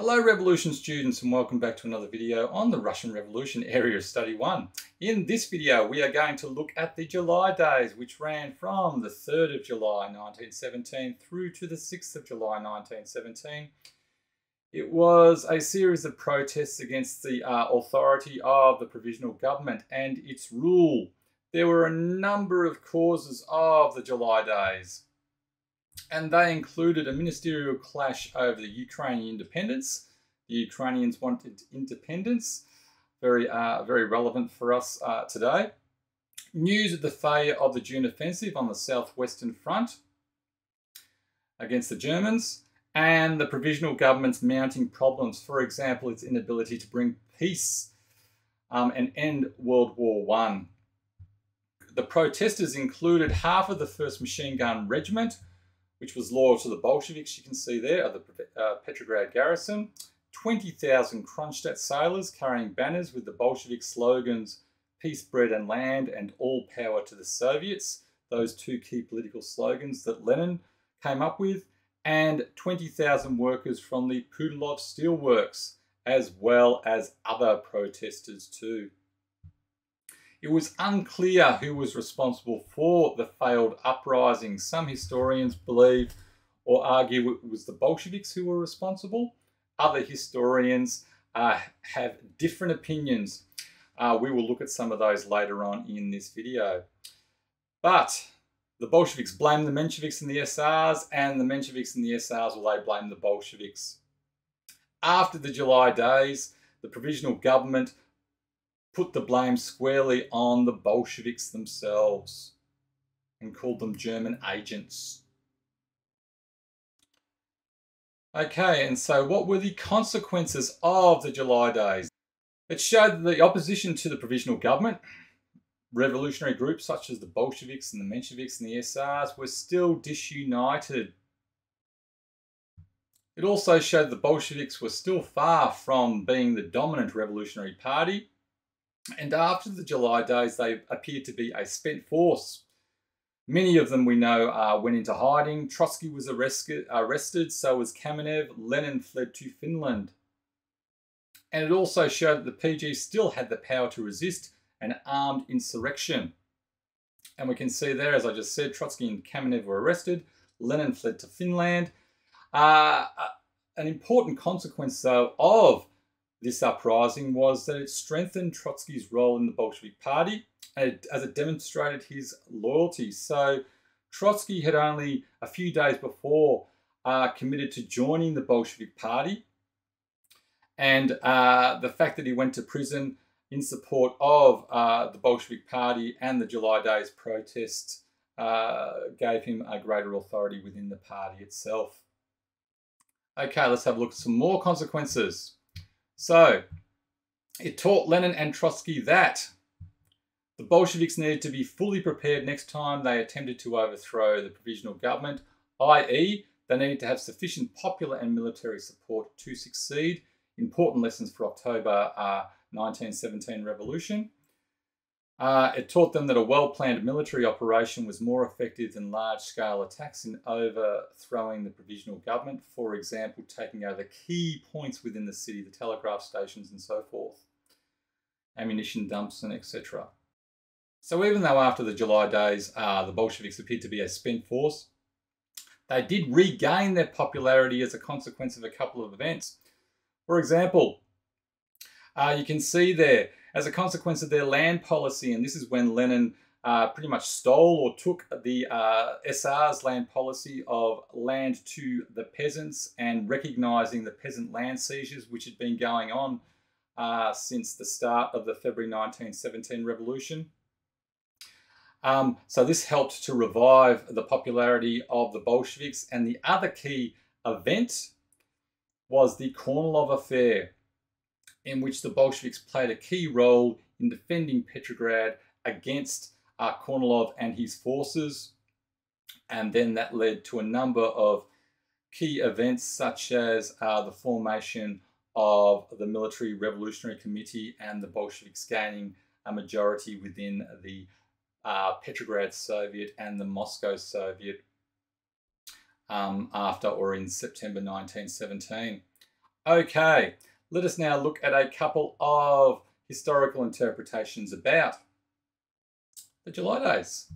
Hello Revolution students and welcome back to another video on the Russian Revolution Area of Study 1. In this video we are going to look at the July days which ran from the 3rd of July 1917 through to the 6th of July 1917. It was a series of protests against the uh, authority of the provisional government and its rule. There were a number of causes of the July days and they included a ministerial clash over the Ukrainian independence. The Ukrainians wanted independence, very, uh, very relevant for us uh, today. News of the failure of the June offensive on the southwestern front against the Germans, and the provisional government's mounting problems, for example, its inability to bring peace um, and end World War One. The protesters included half of the 1st Machine Gun Regiment, which was loyal to the Bolsheviks, you can see there at the uh, Petrograd garrison. 20,000 Kronstadt sailors carrying banners with the Bolshevik slogans, peace, bread and land, and all power to the Soviets, those two key political slogans that Lenin came up with, and 20,000 workers from the Putilov Steelworks, as well as other protesters too. It was unclear who was responsible for the failed uprising. Some historians believe or argue it was the Bolsheviks who were responsible. Other historians uh, have different opinions. Uh, we will look at some of those later on in this video. But the Bolsheviks blame the Mensheviks and the SRs, and the Mensheviks and the SRs, well, they blame the Bolsheviks. After the July days, the provisional government put the blame squarely on the Bolsheviks themselves and called them German agents. Okay, and so what were the consequences of the July days? It showed that the opposition to the provisional government, revolutionary groups such as the Bolsheviks and the Mensheviks and the SRs, were still disunited. It also showed the Bolsheviks were still far from being the dominant revolutionary party and after the July days, they appeared to be a spent force. Many of them we know uh, went into hiding. Trotsky was arrested, arrested, so was Kamenev. Lenin fled to Finland. And it also showed that the PG still had the power to resist an armed insurrection. And we can see there, as I just said, Trotsky and Kamenev were arrested. Lenin fled to Finland. Uh, an important consequence, though, of this uprising was that it strengthened Trotsky's role in the Bolshevik Party as it demonstrated his loyalty. So Trotsky had only a few days before uh, committed to joining the Bolshevik Party. And uh, the fact that he went to prison in support of uh, the Bolshevik Party and the July Days protests uh, gave him a greater authority within the party itself. Okay, let's have a look at some more consequences. So it taught Lenin and Trotsky that the Bolsheviks needed to be fully prepared next time they attempted to overthrow the provisional government, i.e., they needed to have sufficient popular and military support to succeed. Important lessons for October uh, 1917 revolution. Uh, it taught them that a well-planned military operation was more effective than large-scale attacks in overthrowing the provisional government, for example, taking over key points within the city, the telegraph stations and so forth, ammunition dumps and etc. So even though after the July days uh, the Bolsheviks appeared to be a spent force, they did regain their popularity as a consequence of a couple of events. For example, uh, you can see there as a consequence of their land policy. And this is when Lenin uh, pretty much stole or took the uh, SR's land policy of land to the peasants and recognizing the peasant land seizures, which had been going on uh, since the start of the February 1917 revolution. Um, so this helped to revive the popularity of the Bolsheviks. And the other key event was the Kornilov affair, in which the Bolsheviks played a key role in defending Petrograd against uh, Kornilov and his forces. And then that led to a number of key events such as uh, the formation of the Military Revolutionary Committee and the Bolsheviks gaining a majority within the uh, Petrograd Soviet and the Moscow Soviet um, after or in September 1917. Okay, let us now look at a couple of historical interpretations about the July days.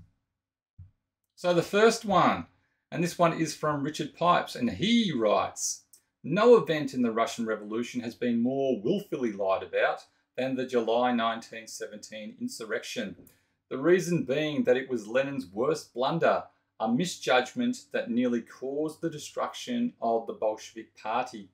So the first one, and this one is from Richard Pipes, and he writes, no event in the Russian Revolution has been more willfully lied about than the July 1917 insurrection. The reason being that it was Lenin's worst blunder, a misjudgment that nearly caused the destruction of the Bolshevik Party.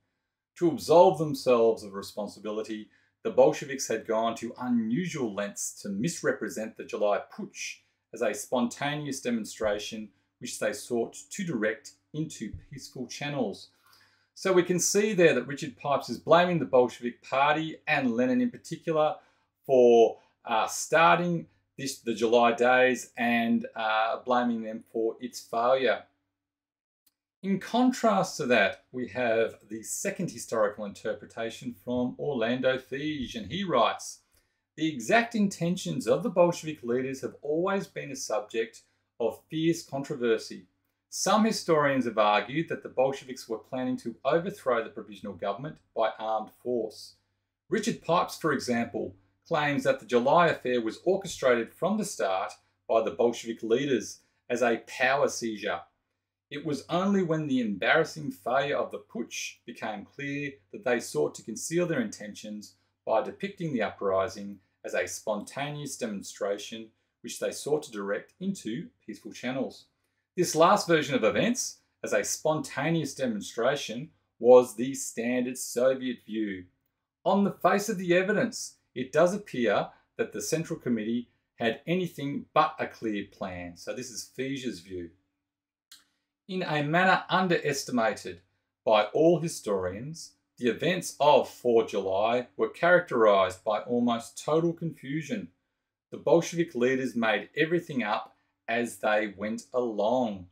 To absolve themselves of responsibility, the Bolsheviks had gone to unusual lengths to misrepresent the July Putsch as a spontaneous demonstration which they sought to direct into peaceful channels. So we can see there that Richard Pipes is blaming the Bolshevik Party and Lenin in particular for uh, starting this, the July days and uh, blaming them for its failure. In contrast to that, we have the second historical interpretation from Orlando Figes, and he writes, The exact intentions of the Bolshevik leaders have always been a subject of fierce controversy. Some historians have argued that the Bolsheviks were planning to overthrow the provisional government by armed force. Richard Pipes, for example, claims that the July affair was orchestrated from the start by the Bolshevik leaders as a power seizure. It was only when the embarrassing failure of the putsch became clear that they sought to conceal their intentions by depicting the uprising as a spontaneous demonstration which they sought to direct into peaceful channels. This last version of events, as a spontaneous demonstration, was the standard Soviet view. On the face of the evidence, it does appear that the Central Committee had anything but a clear plan. So this is Figes's view. In a manner underestimated by all historians, the events of 4 July were characterized by almost total confusion. The Bolshevik leaders made everything up as they went along.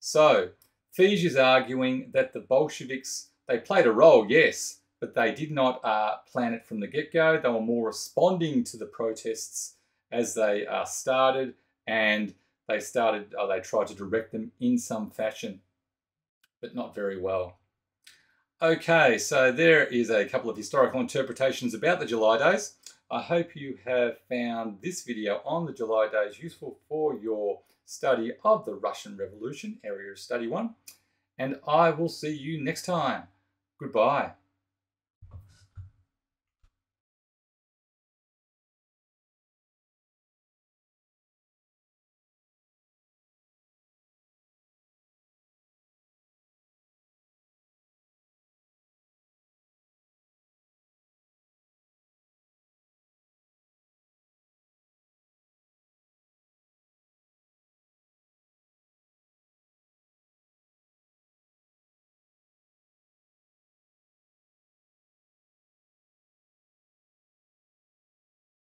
So, Figes is arguing that the Bolsheviks, they played a role, yes, but they did not uh, plan it from the get-go. They were more responding to the protests as they uh, started and they started, uh, they tried to direct them in some fashion, but not very well. Okay, so there is a couple of historical interpretations about the July days. I hope you have found this video on the July days useful for your study of the Russian Revolution, Area of Study 1. And I will see you next time. Goodbye.